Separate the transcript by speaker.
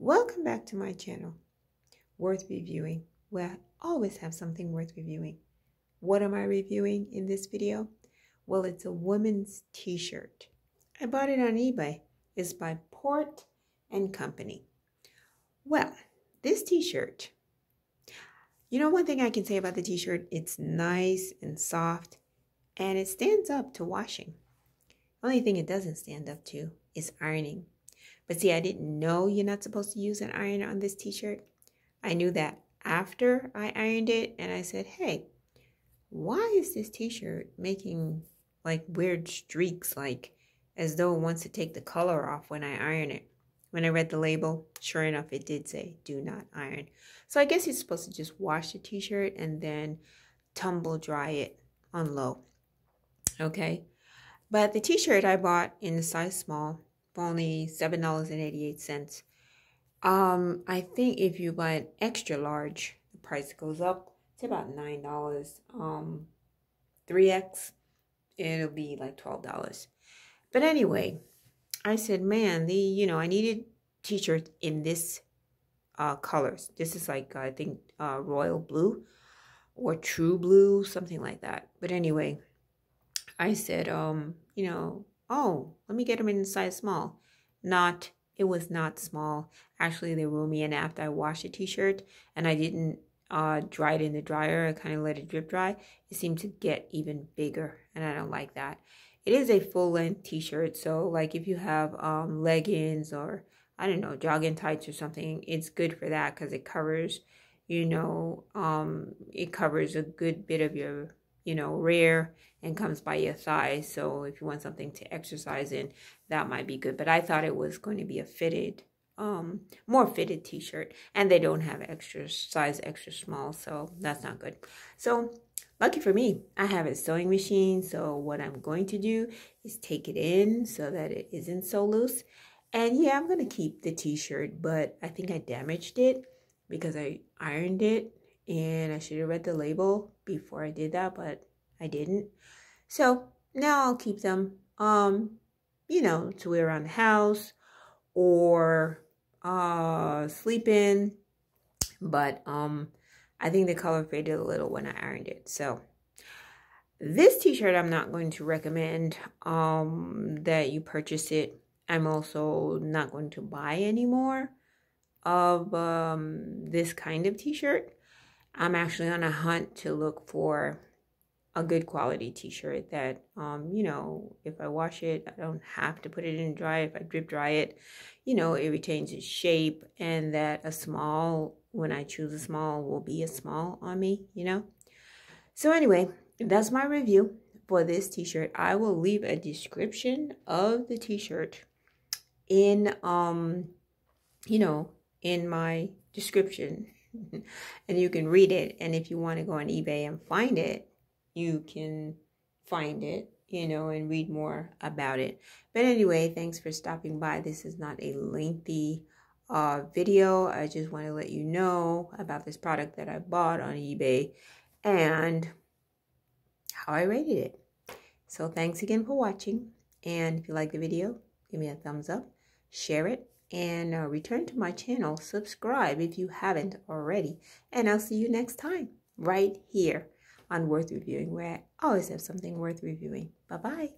Speaker 1: Welcome back to my channel, Worth Reviewing, where I always have something worth reviewing. What am I reviewing in this video? Well, it's a woman's t-shirt. I bought it on eBay. It's by Port and Company. Well, this t-shirt, you know one thing I can say about the t-shirt, it's nice and soft and it stands up to washing. Only thing it doesn't stand up to is ironing. But see, I didn't know you're not supposed to use an iron on this t-shirt. I knew that after I ironed it and I said, hey, why is this t-shirt making like weird streaks, like as though it wants to take the color off when I iron it? When I read the label, sure enough, it did say do not iron. So I guess you're supposed to just wash the t-shirt and then tumble dry it on low. Okay. But the t-shirt I bought in the size small only $7.88. Um, I think if you buy an extra large, the price goes up to about $9. Um, 3X, it'll be like $12. But anyway, I said, man, the, you know, I needed t-shirts in this uh, colors. This is like, I think, uh, royal blue or true blue, something like that. But anyway, I said, um, you know, oh, let me get them in size small. Not, it was not small. Actually, they were me and after I washed the t-shirt and I didn't uh, dry it in the dryer, I kind of let it drip dry, it seemed to get even bigger and I don't like that. It is a full length t-shirt, so like if you have um, leggings or I don't know, jogging tights or something, it's good for that because it covers, you know, um, it covers a good bit of your you know, rear and comes by your thighs. So if you want something to exercise in, that might be good. But I thought it was going to be a fitted, um, more fitted t-shirt. And they don't have extra size, extra small. So that's not good. So lucky for me, I have a sewing machine. So what I'm going to do is take it in so that it isn't so loose. And yeah, I'm going to keep the t-shirt, but I think I damaged it because I ironed it and I should have read the label before I did that, but I didn't. So now I'll keep them, um, you know, to wear around the house or uh, sleep in. But um, I think the color faded a little when I ironed it. So this t-shirt I'm not going to recommend um, that you purchase it. I'm also not going to buy anymore of um, this kind of t-shirt I'm actually on a hunt to look for a good quality t-shirt that um you know if i wash it i don't have to put it in dry. If i drip dry it you know it retains its shape and that a small when i choose a small will be a small on me you know? So anyway that's my review for this t-shirt. I will leave a description of the t-shirt in um you know in my description and you can read it. And if you want to go on eBay and find it, you can find it, you know, and read more about it. But anyway, thanks for stopping by. This is not a lengthy uh, video. I just want to let you know about this product that I bought on eBay and how I rated it. So thanks again for watching. And if you like the video, give me a thumbs up, share it, and uh, return to my channel. Subscribe if you haven't already. And I'll see you next time right here on Worth Reviewing where I always have something worth reviewing. Bye-bye.